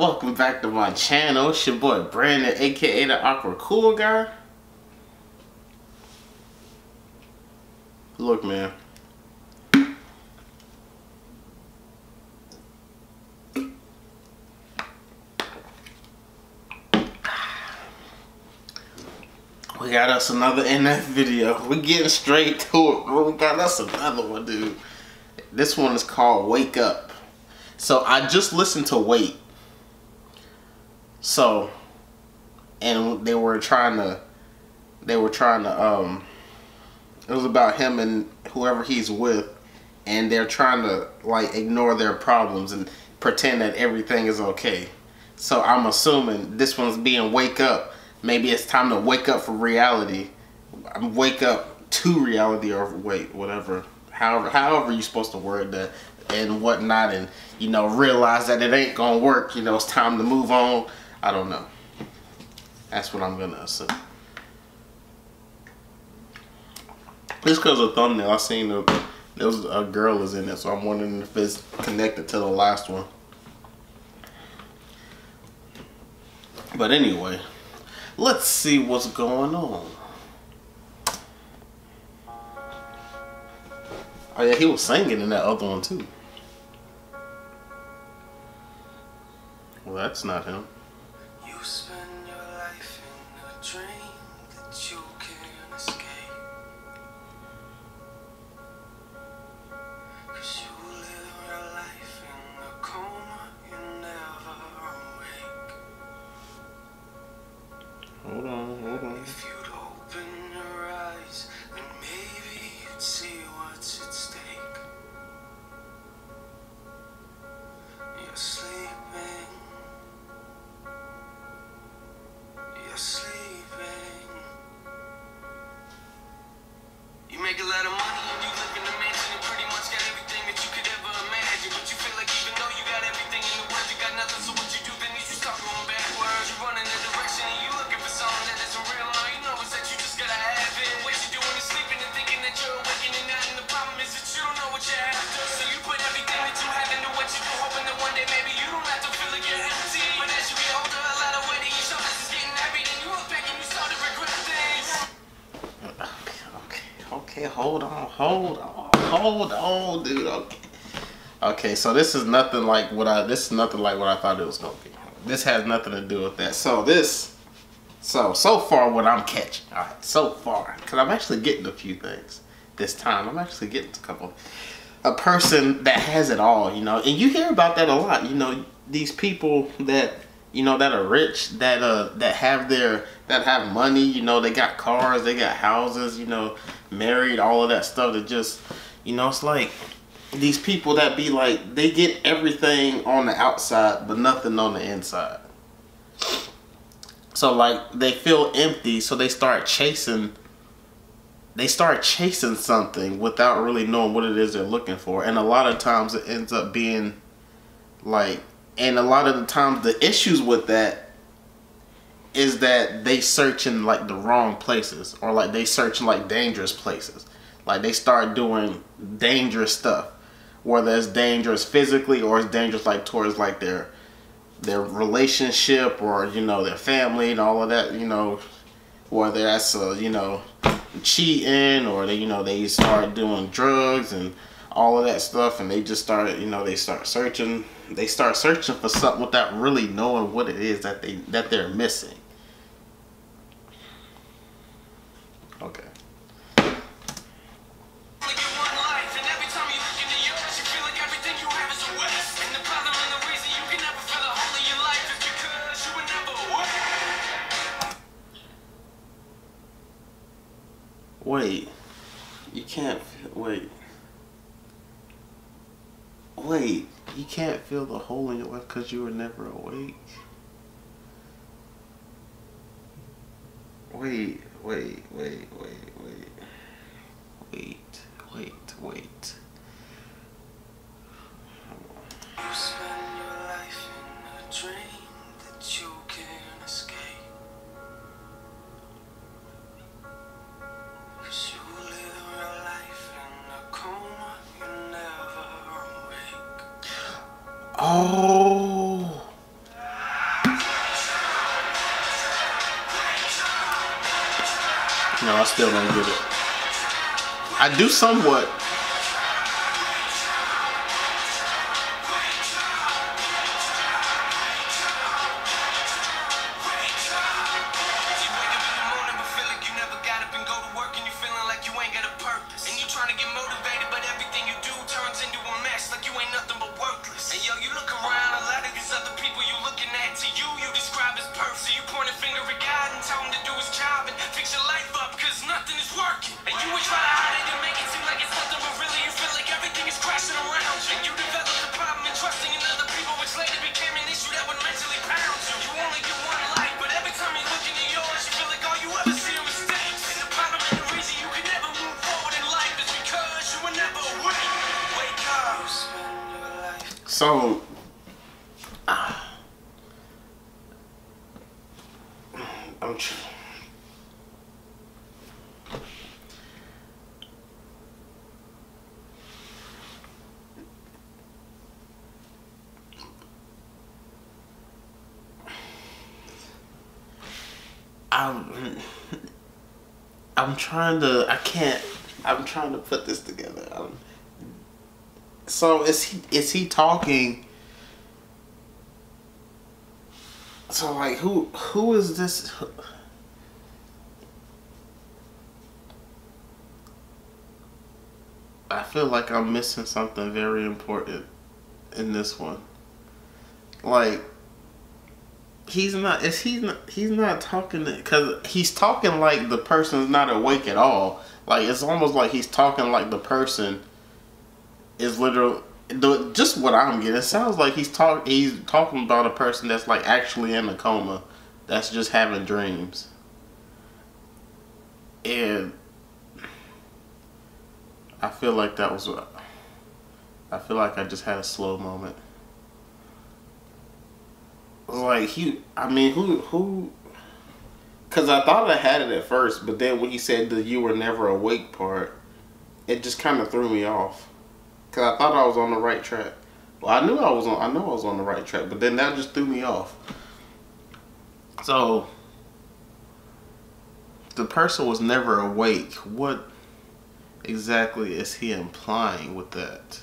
Welcome back to my channel. It's your boy Brandon, aka the Awkward Cool Guy. Look, man. We got us another NF video. We're getting straight to it. We got us another one, dude. This one is called Wake Up. So I just listened to Wait. So, and they were trying to, they were trying to, um, it was about him and whoever he's with, and they're trying to like ignore their problems and pretend that everything is okay. So I'm assuming this one's being Wake Up. Maybe it's time to wake up for reality. Wake up to reality or wait, whatever however however you're supposed to word that and whatnot and you know realize that it ain't gonna work you know it's time to move on i don't know that's what i'm gonna assume just because of thumbnail i seen the there was a girl is in it so i'm wondering if it's connected to the last one but anyway let's see what's going on Oh yeah, he was singing in that other one too. Well, that's not him. let regular okay, hold on, hold on, hold on, dude. Okay. Okay, so this is nothing like what I this is nothing like what I thought it was gonna be. This has nothing to do with that. So this so so far what I'm catching, alright, so far. Cause I'm actually getting a few things this time. I'm actually getting a couple a person that has it all, you know, and you hear about that a lot, you know, these people that you know that are rich that uh that have their that have money you know they got cars they got houses you know married all of that stuff that just you know it's like these people that be like they get everything on the outside but nothing on the inside. So like they feel empty so they start chasing they start chasing something without really knowing what it is they're looking for. And a lot of times it ends up being like and a lot of the times the issues with that is that they search in like the wrong places or like they search in like dangerous places. Like they start doing dangerous stuff whether it's dangerous physically or it's dangerous like towards like their their relationship or you know their family and all of that you know. Whether that's uh, you know cheating or they you know they start doing drugs and all of that stuff and they just start you know they start searching they start searching for something without really knowing what it is that they that they're missing because you were never awake? Wait, wait, wait, wait, wait. Wait, wait, wait. You spend your life in a dream that you can't escape. Cause you live your life in a coma, you never awake. Oh! I still don't get it. I do somewhat. You wake up in the morning So. ah. I'm. Tr- I'm. I'm trying to. I can't. I'm trying to put this together. Um so is he is he talking? So like who who is this? I feel like I'm missing something very important in this one. Like he's not is he not he's not talking because he's talking like the person's not awake at all. Like it's almost like he's talking like the person is literally the, just what I'm getting. It sounds like he's talk he's talking about a person that's like actually in a coma, that's just having dreams. And I feel like that was. a- I feel like I just had a slow moment. Like he, I mean, who who? Because I thought I had it at first, but then when he said the "you were never awake" part, it just kind of threw me off. Cause I thought I was on the right track. Well, I knew I was on. I know I was on the right track, but then that just threw me off. So the person was never awake. What exactly is he implying with that?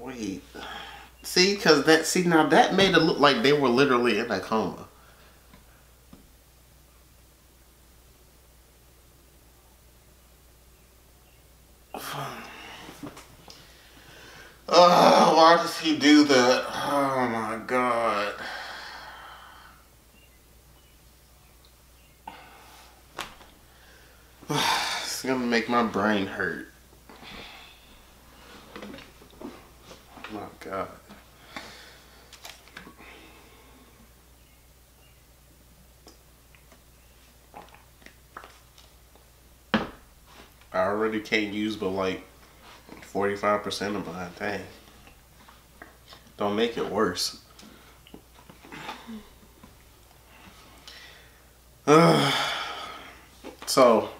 Wait. See, because that see now that made it look like they were literally in a coma. Why does he do that? Oh my god. It's gonna make my brain hurt. My god. I already can't use but like 45% of my Dang. Don't make it worse. so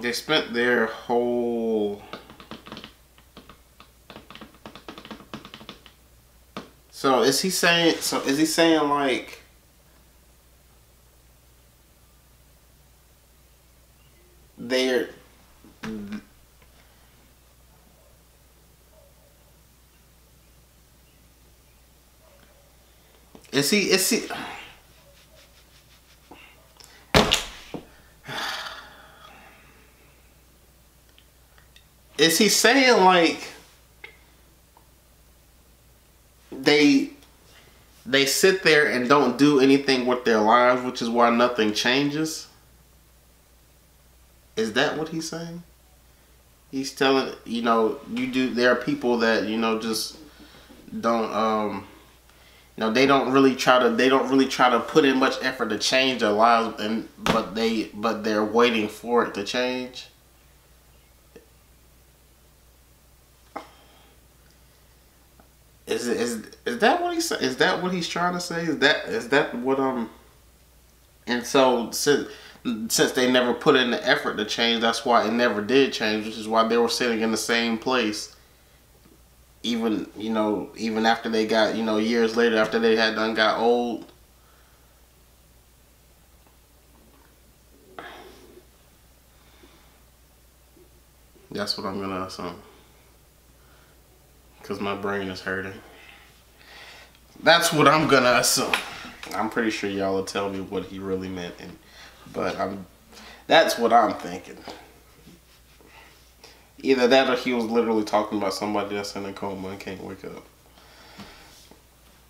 they spent their whole So is he saying so is he saying like they're Is he is he Is he saying like they they sit there and don't do anything with their lives, which is why nothing changes? Is that what he's saying? He's telling you know you do. There are people that you know just don't um you know they don't really try to they don't really try to put in much effort to change their lives and but they but they're waiting for it to change is is is that what he's is that what he's trying to say? Is that is that what um and so since since they never put in the effort to change that's why it never did change which is why they were sitting in the same place. Even you know even after they got you know years later after they had done got old. That's what i'm gonna assume because my brain is hurting that's what i'm gonna assume i'm pretty sure y'all will tell me what he really meant and but i'm that's what i'm thinking Either that or he was literally talking about somebody that's in a coma and can't wake up.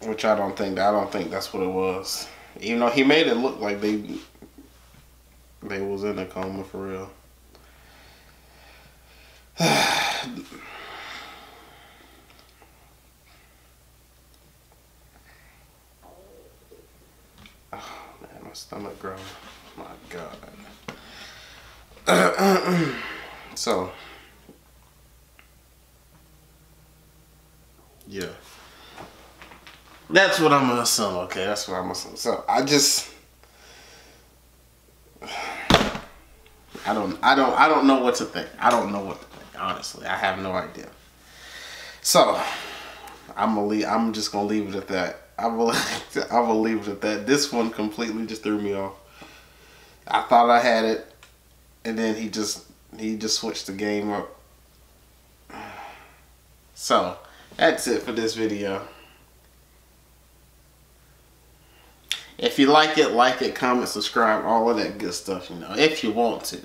Which I don't think I don't think that's what it was. Even though he made it look like they they was in a coma for real. oh man, my stomach growling. My God. so Yeah. That's what I'm gonna assume. Okay, that's what I'm gonna assume. So I just, I don't, I don't, I don't know what to think. I don't know what to think. Honestly, I have no idea. So I'm gonna leave. I'm just gonna leave it at that. I will. I will leave it at that. This one completely just threw me off. I thought I had it, and then he just he just switched the game up. So that's it for this video. If you like it, like it, comment, subscribe, all of that good stuff, you know, if you want to.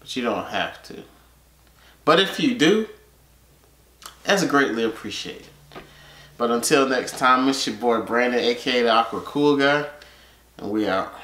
But you don't have to. But if you do, that's greatly appreciated. But until next time, it's your boy Brandon, aka the Awkward Cool Guy, and we out.